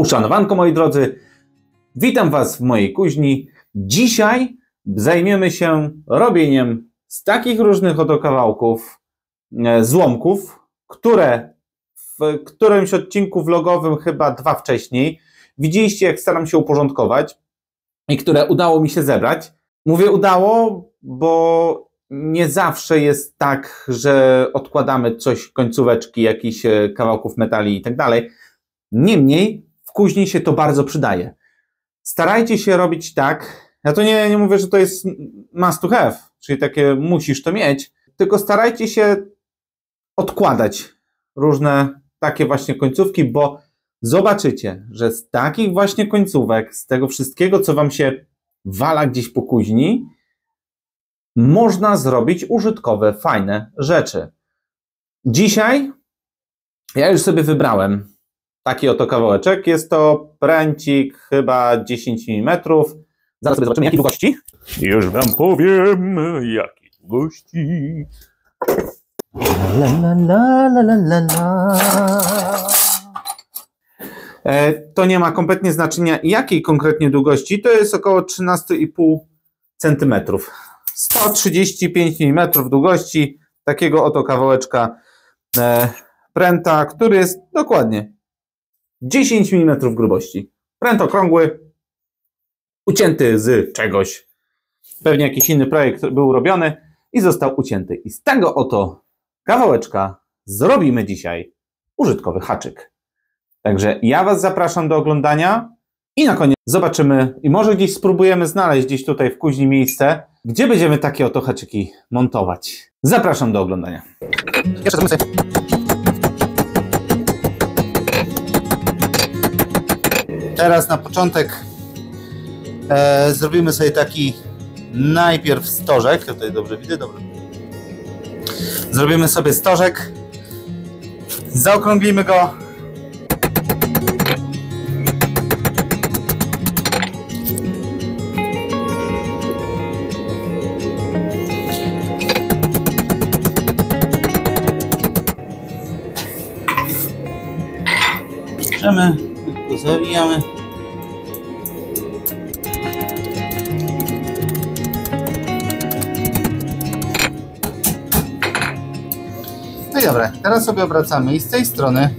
Uszanowanko moi drodzy, witam Was w mojej kuźni. Dzisiaj zajmiemy się robieniem z takich różnych oto kawałków, e, złomków, które w którymś odcinku vlogowym, chyba dwa wcześniej, widzieliście jak staram się uporządkować i które udało mi się zebrać. Mówię udało, bo nie zawsze jest tak, że odkładamy coś, końcóweczki, jakichś e, kawałków metali i tak dalej. Niemniej kuźni się to bardzo przydaje. Starajcie się robić tak, ja to nie, nie mówię, że to jest must to have, czyli takie musisz to mieć, tylko starajcie się odkładać różne takie właśnie końcówki, bo zobaczycie, że z takich właśnie końcówek, z tego wszystkiego, co wam się wala gdzieś po kuźni, można zrobić użytkowe, fajne rzeczy. Dzisiaj ja już sobie wybrałem taki oto kawałeczek. Jest to pręcik chyba 10 mm. Zaraz sobie zobaczymy, jakiej długości. Już wam powiem, jakiej długości. La, la, la, la, la, la. E, to nie ma kompletnie znaczenia, jakiej konkretnie długości. To jest około 13,5 cm. 135 mm długości takiego oto kawałeczka e, pręta, który jest dokładnie 10 mm grubości. Pręt okrągły, ucięty z czegoś. Pewnie jakiś inny projekt był robiony i został ucięty. I z tego oto kawałeczka zrobimy dzisiaj użytkowy haczyk. Także ja Was zapraszam do oglądania i na koniec zobaczymy i może gdzieś spróbujemy znaleźć gdzieś tutaj w kuźni miejsce, gdzie będziemy takie oto haczyki montować. Zapraszam do oglądania. Jeszcze Teraz na początek e, zrobimy sobie taki najpierw stożek. Tutaj dobrze widzę? Dobrze. Zrobimy sobie stożek. Zaokrąglimy go. Bierzemy, go zawijamy. No i dobra, teraz sobie obracamy i z tej strony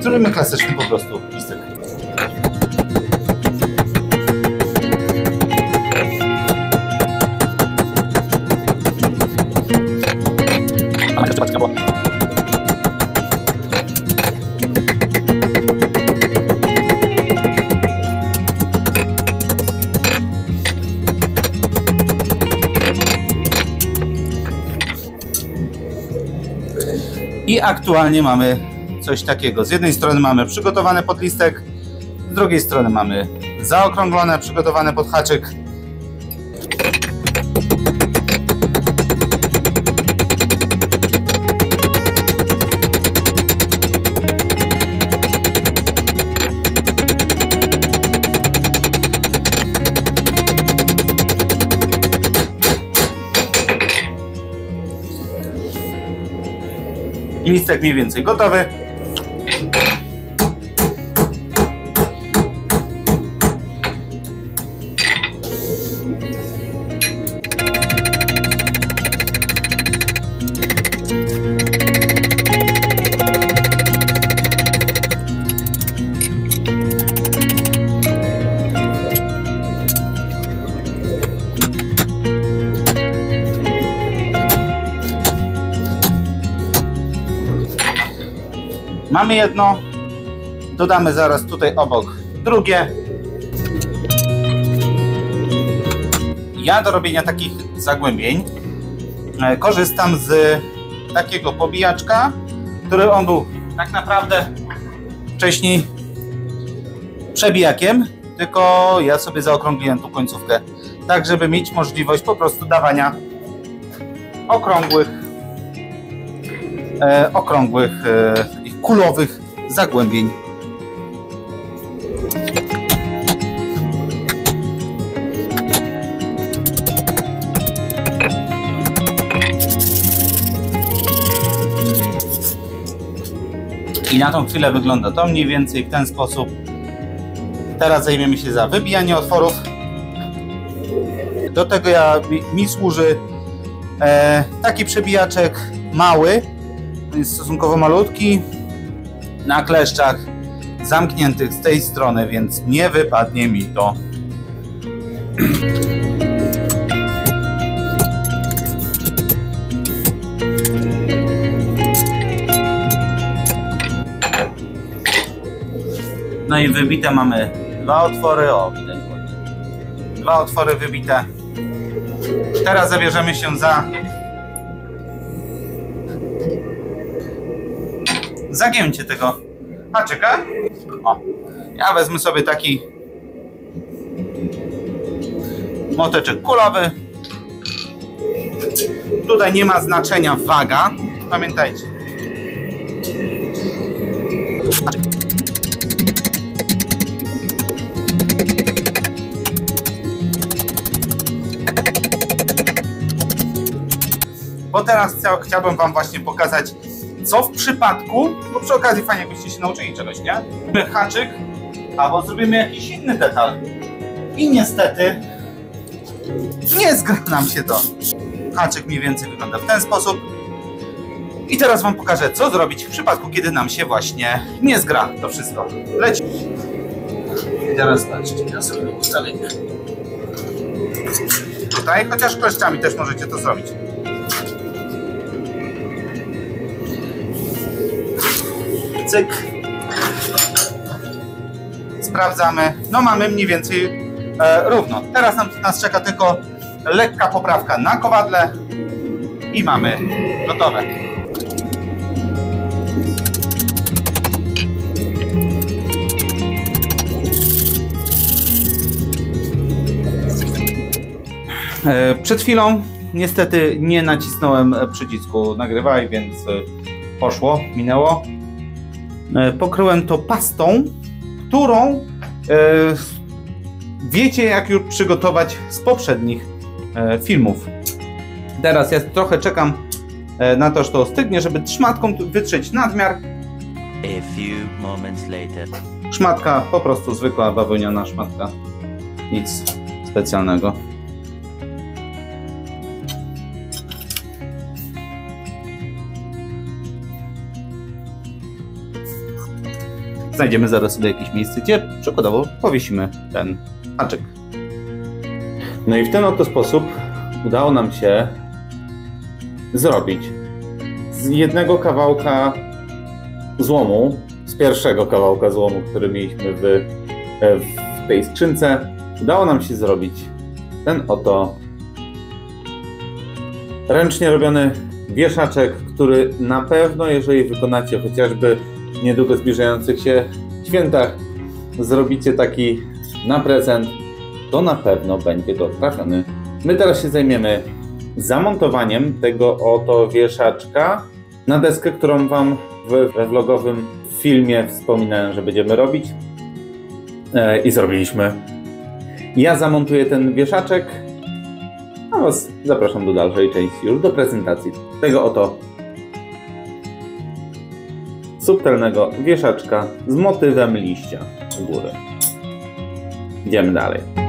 zrobimy klasyczny po prostu I aktualnie mamy coś takiego. Z jednej strony mamy przygotowany podlistek, z drugiej strony mamy zaokrąglone, przygotowane pod haczyk. Listek mniej więcej gotowy. Mamy jedno, dodamy zaraz tutaj obok drugie. Ja do robienia takich zagłębień e, korzystam z takiego pobijaczka, który on był tak naprawdę wcześniej przebijakiem, tylko ja sobie zaokrągliłem tu końcówkę, tak żeby mieć możliwość po prostu dawania okrągłych e, okrągłych e, kulowych zagłębień. I na tą chwilę wygląda to mniej więcej w ten sposób. Teraz zajmiemy się za wybijanie otworów. Do tego ja, mi, mi służy e, taki przebijaczek mały, jest stosunkowo malutki, na kleszczach zamkniętych z tej strony, więc nie wypadnie mi to. No i wybite mamy dwa otwory, o widać. Dwa otwory wybite. Teraz zabierzemy się za zagięcie tego haczyka. O, ja wezmę sobie taki moteczek kulowy. Tutaj nie ma znaczenia waga, pamiętajcie. Bo teraz chcia- chciałbym Wam właśnie pokazać, co w przypadku, bo przy okazji fajnie jakbyście się nauczyli czegoś, nie? Haczyk, albo zrobimy jakiś inny detal. I niestety nie zgra nam się to. Haczyk mniej więcej wygląda w ten sposób. I teraz Wam pokażę, co zrobić w przypadku, kiedy nam się właśnie nie zgra to wszystko. Leci. I teraz patrzcie, ja sobie ustawię tutaj, chociaż kleszczami też możecie to zrobić. Cyk. Sprawdzamy. No mamy mniej więcej e, równo. Teraz nam, nas czeka tylko lekka poprawka na kowadle i mamy gotowe. E, Przed chwilą niestety nie nacisnąłem przycisku nagrywaj, więc e, poszło, minęło. E, Pokryłem to pastą, którą e, wiecie jak już przygotować z poprzednich e, filmów. Teraz ja trochę czekam na to, że to ostygnie, żeby szmatką wytrzeć nadmiar. A few moments later. Szmatka po prostu zwykła bawełniana szmatka. Nic specjalnego. Znajdziemy zaraz sobie jakieś miejsce, gdzie przykładowo powiesimy ten haczyk. No i w ten oto sposób udało nam się zrobić z jednego kawałka złomu, z pierwszego kawałka złomu, który mieliśmy w, e, w tej skrzynce, udało nam się zrobić ten oto ręcznie robiony wieszaczek, który na pewno, jeżeli wykonacie chociażby niedługo zbliżających się świętach, zrobicie taki na prezent, to na pewno będzie to trafiony. My teraz się zajmiemy zamontowaniem tego oto wieszaczka na deskę, którą Wam w vlogowym filmie wspominałem, że będziemy robić. E, I zrobiliśmy. Ja zamontuję ten wieszaczek, a Was zapraszam do dalszej części, już do prezentacji tego oto subtelnego wieszaczka z motywem liścia u góry. Idziemy dalej.